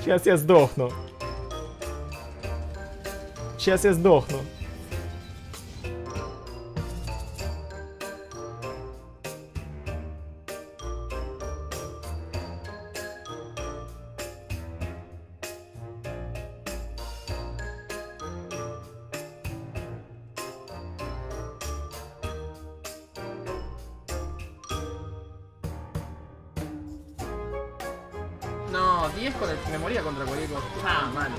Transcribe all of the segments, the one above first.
Сейчас я сдохну. Сейчас я сдохну. No, 10 con el... Me moría contra cualquier cosa. Ah, mal.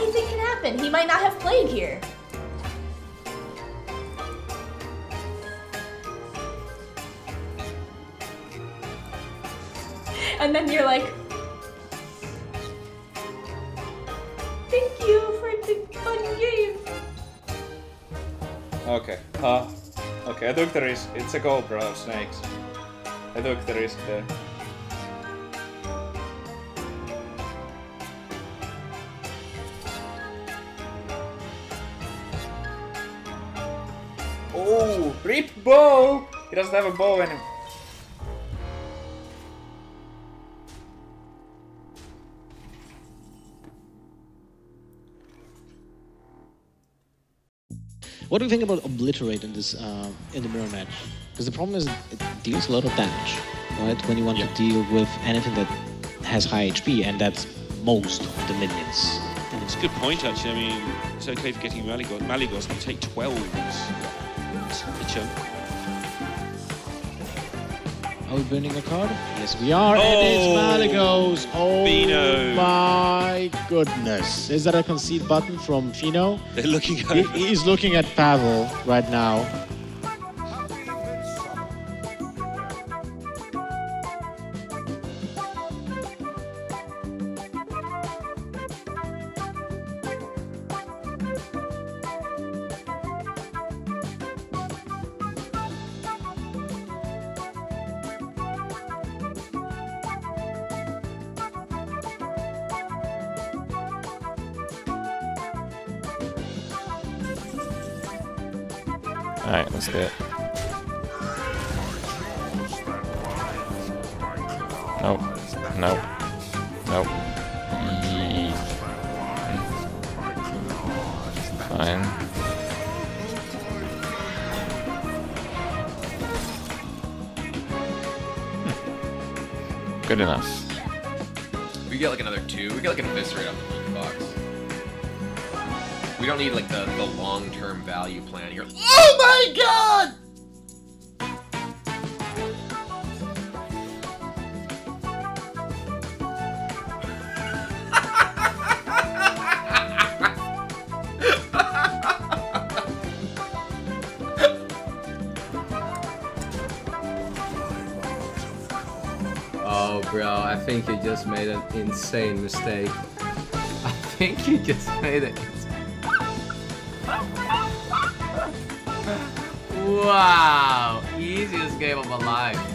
Anything can happen. He might not have played here. And then you're like, thank you for the fun game. Okay. Uh, okay, I took the risk. It's a of snakes. I took the risk there. Rip bow! He doesn't have a bow anymore. What do you think about Obliterate in this uh, in the mirror match? Because the problem is it deals a lot of damage, right? When you want to deal with anything that has high HP, and that's most of the minions. It's a good point, actually. I mean, it's okay for getting Malygos. Malygos can take 12. Chunk. Are we burning a card? Yes, we are. and it's Oh, Malygos. Oh Fino. my goodness! Is that a concede button from Fino? They're looking He, he's looking at Pavel right now. Alright, let's do it. Nope. Nope. Nope. Yee. Fine. Hmm. Good enough. We get like another two. We get like an eviscerate off the. We don't need like the, the long term value plan here. Oh my god! Oh, bro, I think you just made an insane mistake. I think you just made it. Wow, easiest game of my life.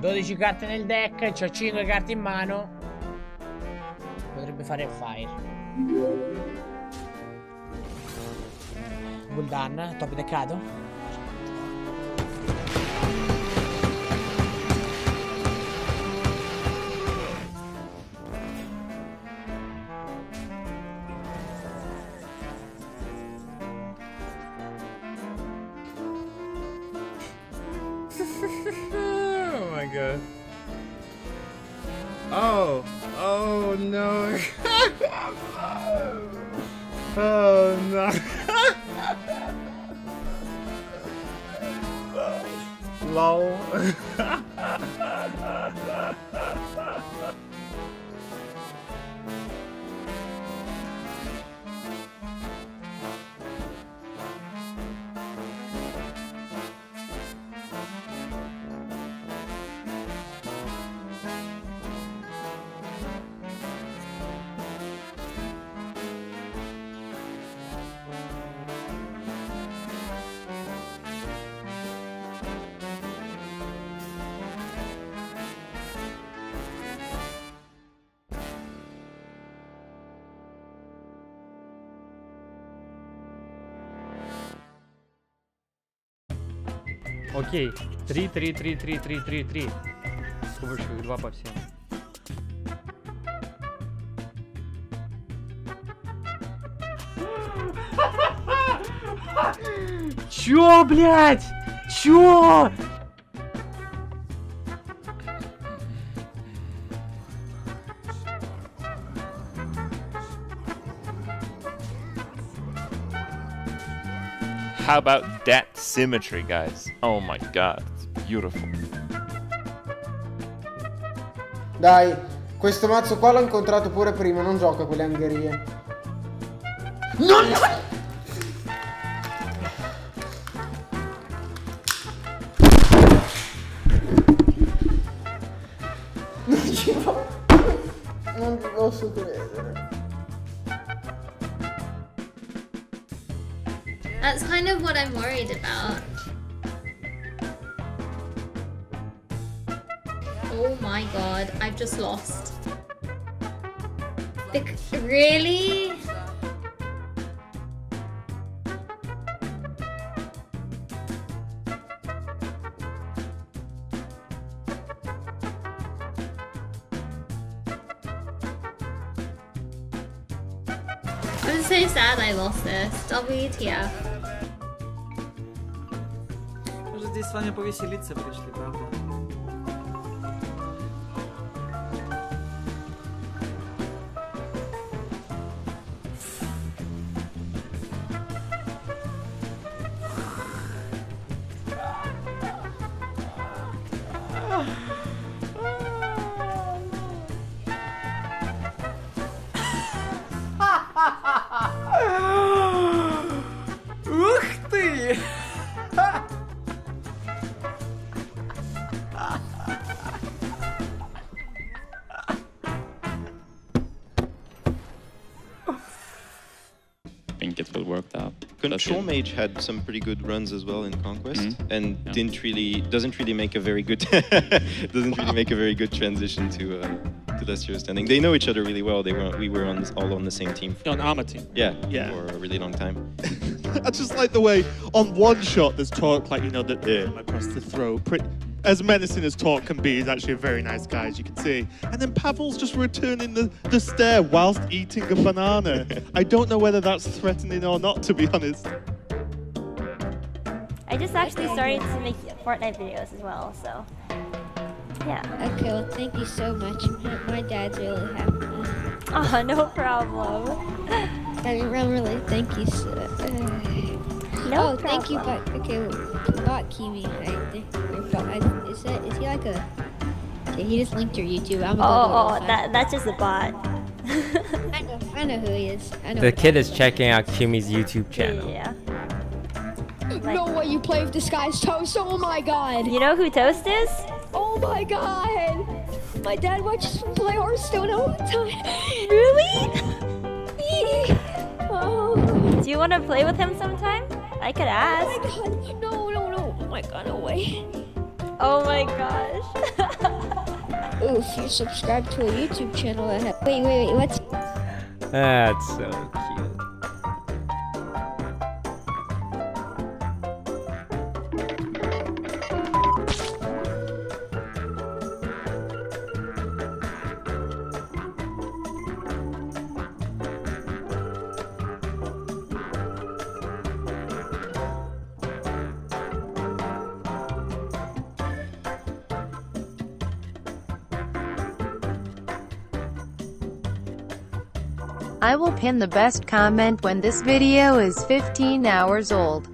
Dodici carte nel deck, ho 5 carte in mano. Potrebbe fare fire. cooldown. Top decado. Oh. Oh, oh no. oh no. Lol. Окей. Три, три, три, три, три, три, три. Скобочек два по всем. Чё, блядь? Чё? How about that symmetry, guys? Oh my god, it's beautiful. Dai, questo mazzo qua l'ho incontrato pure prima, non gioca quelle angherie. Non... Non That's kind of what I'm worried about. Oh my god, I've just lost. Bec- really? I'm so sad I lost this. WTF. С вами повеселиться пришли, правда? Out. Control Mage had some pretty good runs as well in Conquest, Mhm. and Yeah. didn't really doesn't really make a very good doesn't really make a very good transition to uh, to Last year's Standing. They know each other really well. They were we were on all on the same team. On Armor team. Yeah, Yeah. for a really long time. I just like the way on one shot there's talk like you know that across the throat. Pretty, as menacing as talk can be, he's actually a very nice guy, as you can see. And then Pavel's just returning the, the stare whilst eating a banana. I don't know whether that's threatening or not, to be honest. I just actually started to make Fortnite videos as well, so yeah. Okay, well, thank you so much. My, my dad's really happy. Oh, no problem. I mean, I'm really thank you. So, uh, No oh, thank you, but okay, well, bot Kimi. I think, or bot, I, is that is he like a? Okay, he just linked your YouTube. I'm Oh, oh, that that's just a bot. I know, I know who he is. I know. The kid is checking out Kimmy's YouTube channel. Yeah. No way you play with this guy's toast. Oh my god. You know who Toast is? Oh my god. My dad watches me play Hearthstone all the time. Really? oh. Do you want to play with him sometime? I could ask. Oh my god. No, no, no. Oh my god, no way. Oh my gosh. Ooh, if you subscribe to a YouTube channel that ha- Wait, wait, wait, what's That's so cute. I will pin the best comment when this video is 15 hours old.